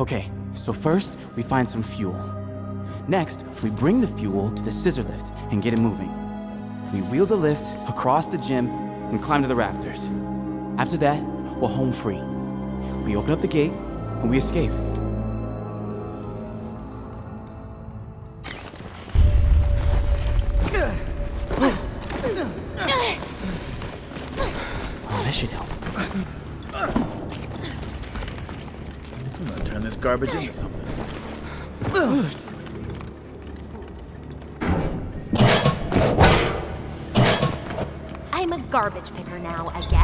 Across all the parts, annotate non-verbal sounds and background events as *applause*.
Okay, so first, we find some fuel. Next, we bring the fuel to the scissor lift and get it moving. We wheel the lift across the gym and climb to the rafters. After that, we're home free. We open up the gate and we escape. Garbage into something. I'm a garbage picker now, I guess.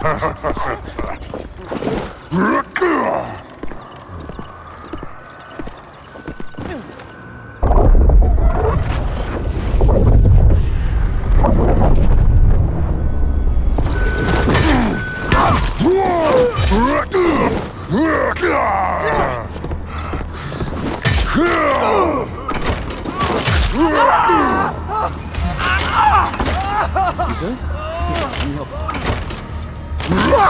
You good? Here, let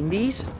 Collecting these?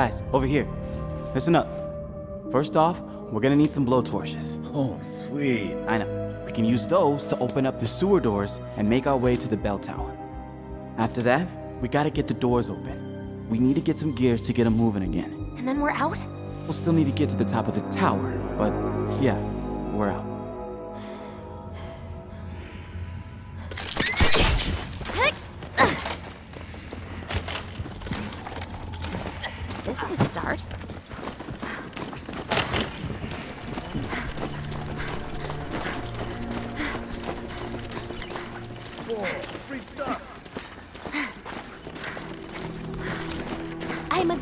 Guys, over here. Listen up. First off, we're gonna need some blowtorches. Oh, sweet. I know. We can use those to open up the sewer doors and make our way to the bell tower. After that, we gotta get the doors open. We need to get some gears to get them moving again. And then we're out? We'll still need to get to the top of the tower, but yeah, we're out.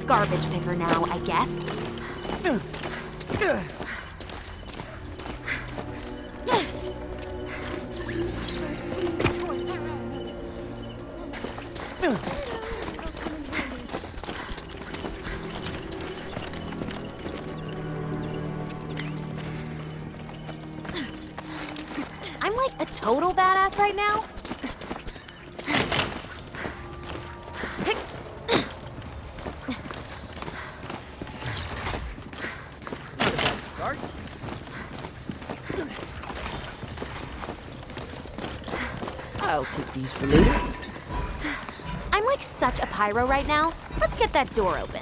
Garbage picker now, I guess. I'll take these for later. I'm like such a pyro right now. Let's get that door open.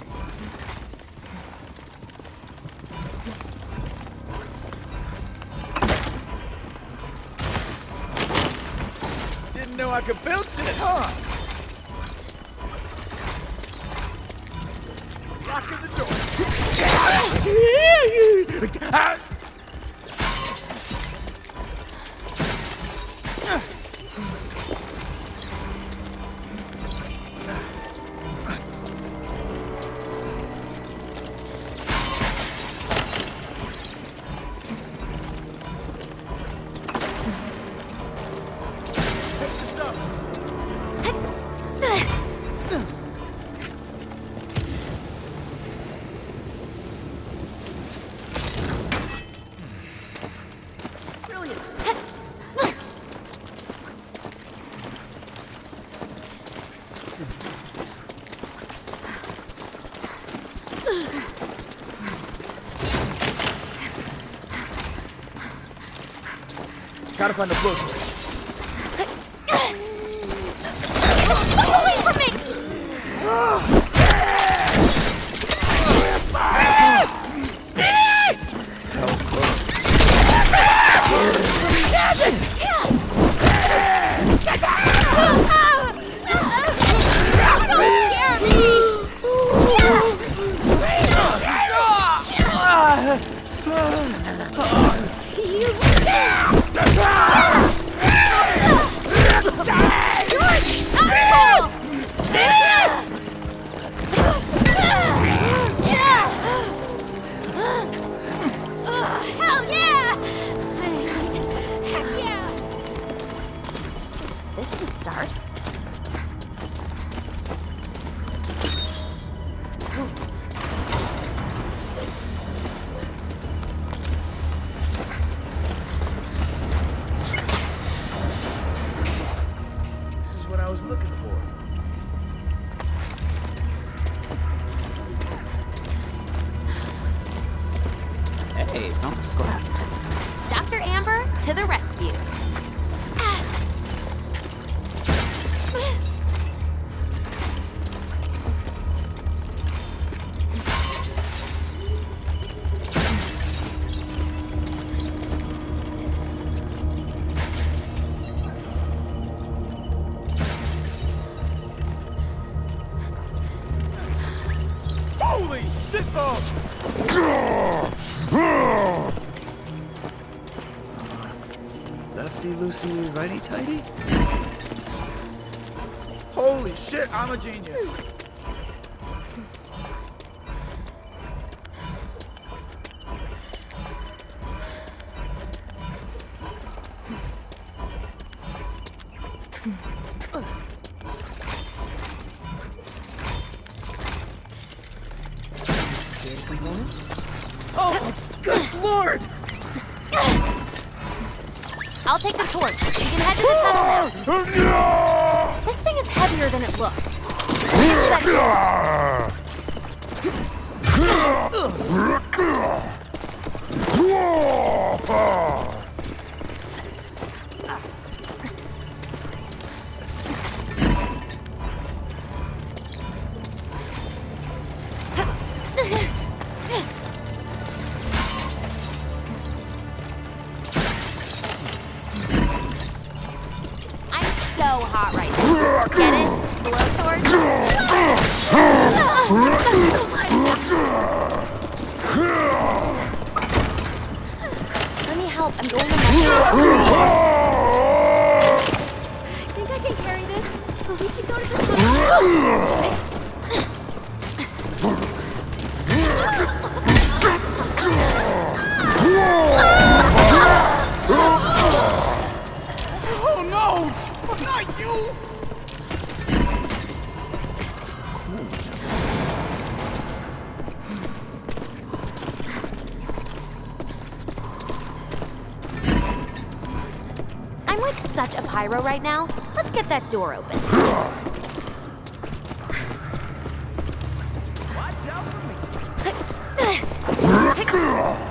Didn't know I could build shit, huh? Gotta find switch. Wait me! Don't start. This is what I was looking for. Hey, found some scrap. Dr. Amber to the rescue. A genius. Oh, good lord! I'll take the torch. You can head to the tunnel now. *laughs* This thing is heavier than it looks. That- right. Get it? Blowtorch? *laughs* Let me help. I'm going to my *laughs* Think I can carry this? But we should go to the top. *laughs* Oh! Ah! Such a pyro right now. Let's get that door open. I'll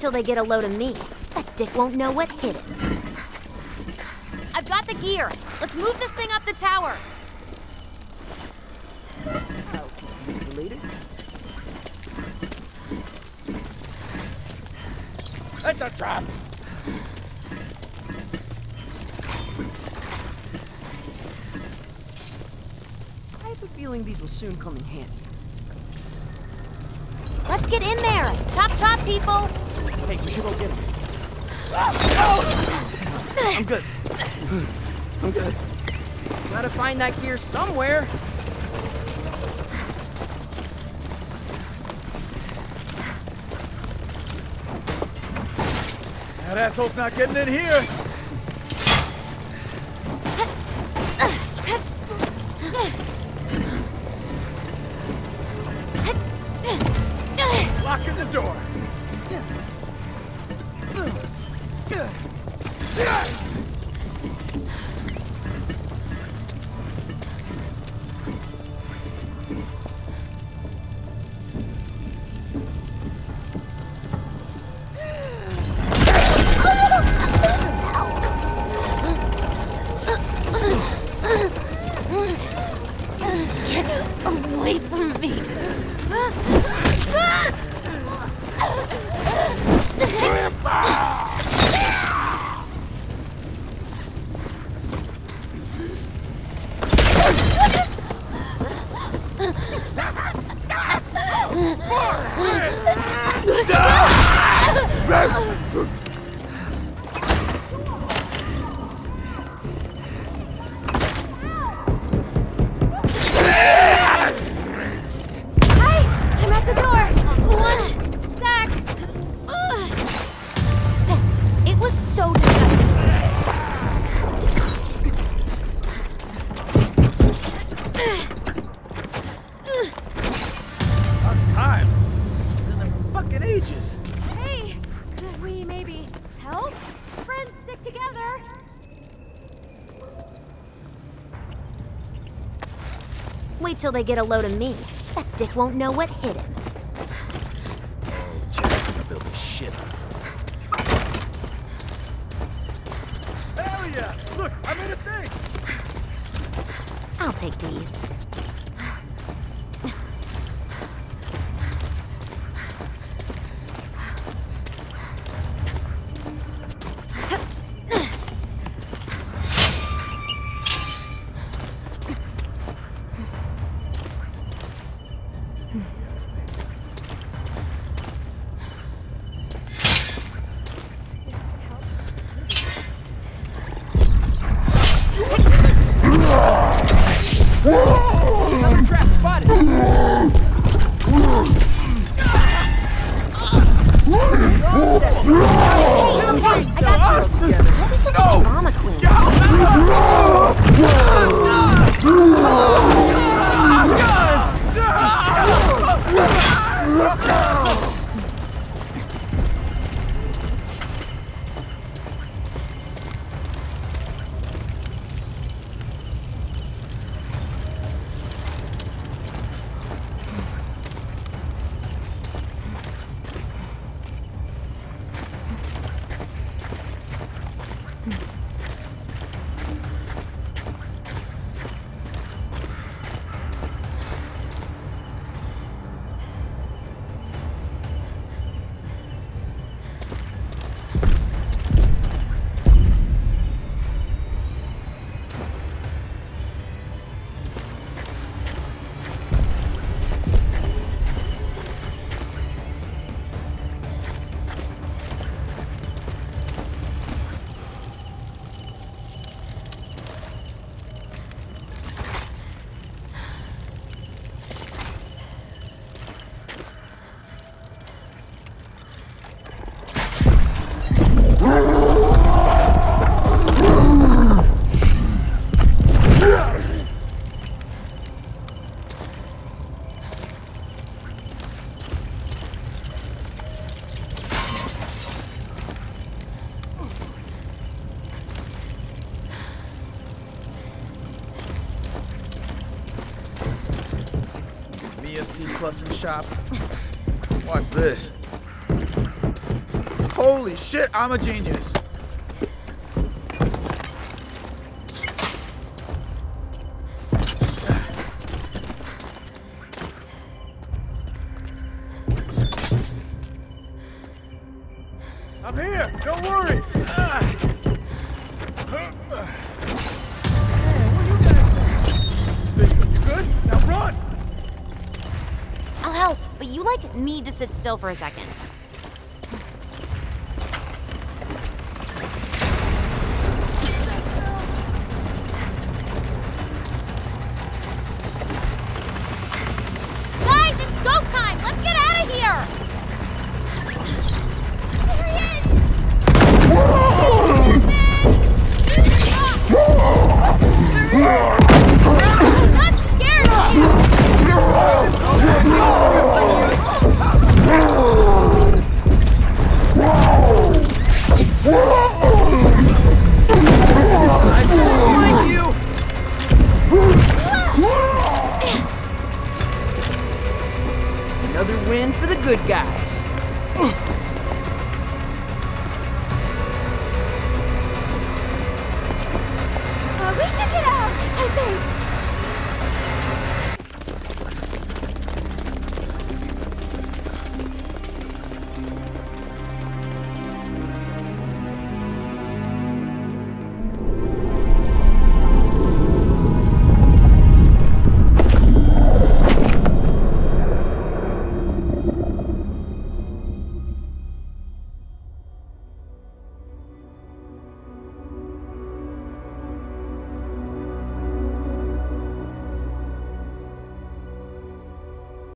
till they get a load of me. That dick won't know what hit it. I've got the gear. Let's move this thing up the tower. I'll take these for later. It's a trap! I have a feeling these will soon come in handy. Let's get in there. Chop chop, people. Hey, we should go get him. I'm good. I'm good. Gotta find that gear somewhere. That asshole's not getting in here. Till they get a load of me. That dick won't know what hit him. Me I'm a genius. I'm here, don't worry. I'll help, but you like need to sit still for a second. Another win for the good guys.